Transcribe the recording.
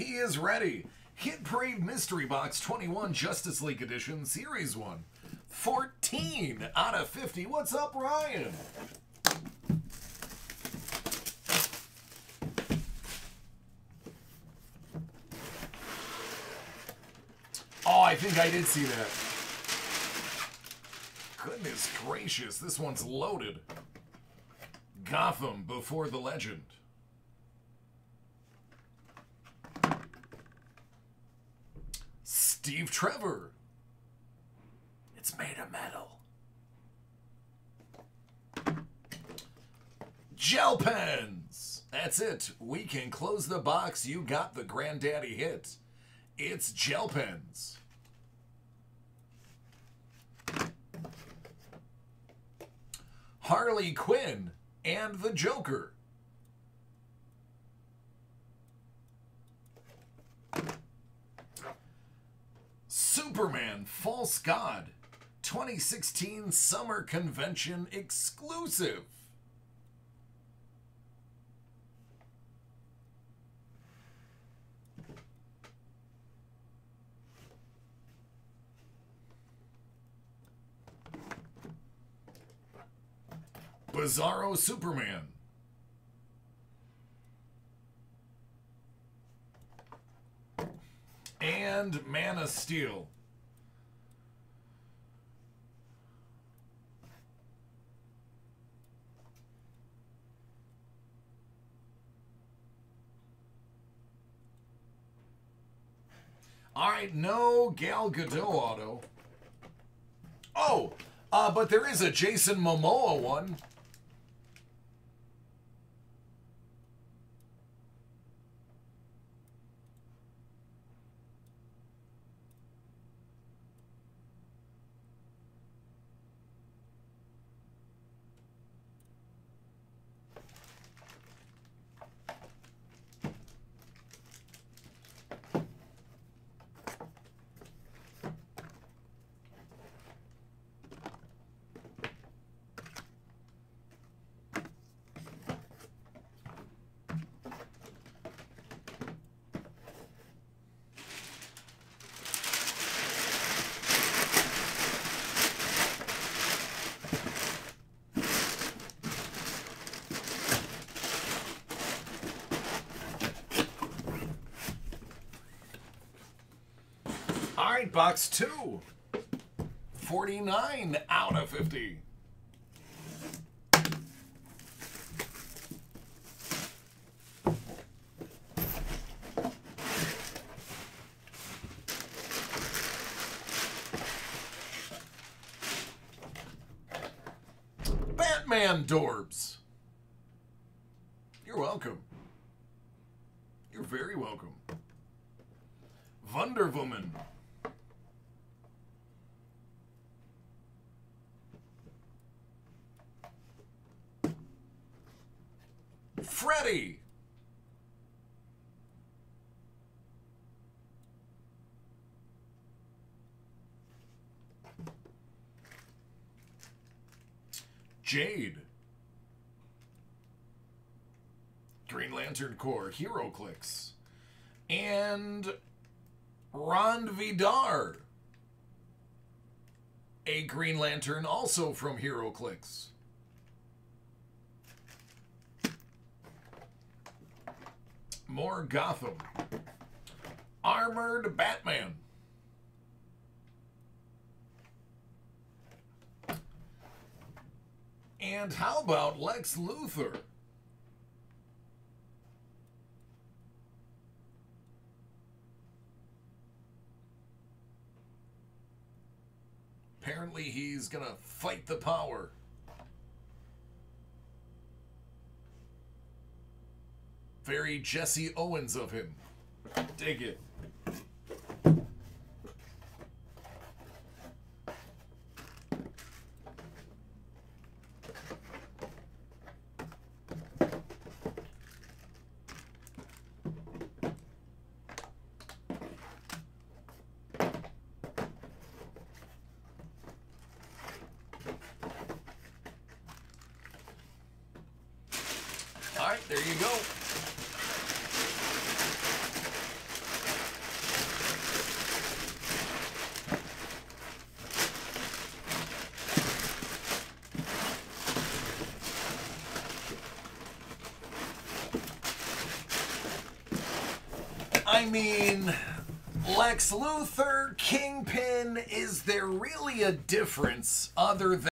He is ready. Hit Parade Mystery Box 21 Justice League Edition Series 1. 14 out of 50. What's up, Ryan? Oh, I think I did see that. Goodness gracious, this one's loaded. Gotham before the legend. Steve Trevor. It's made of metal. Gel pens. That's it. We can close the box. You got the granddaddy hit. It's gel pens. Harley Quinn and the Joker. Superman False God 2016 Summer Convention exclusive. Bizarro Superman. And Man of Steel. All right, no Gal Gadot auto. Oh, uh, but there is a Jason Momoa one. All box two. 49 out of 50. Batman Dorbz. You're welcome. You're very welcome. Wonder Woman. Freddy. Jade. Green Lantern Corps, HeroClix. And Ron Vidar. A Green Lantern also from HeroClix. More Gotham. Armored Batman. And how about Lex Luthor? Apparently, he's gonna fight the power. Very Jesse Owens of him. Dig it. All right, there you go. I mean, Lex Luthor, Kingpin, is there really a difference other than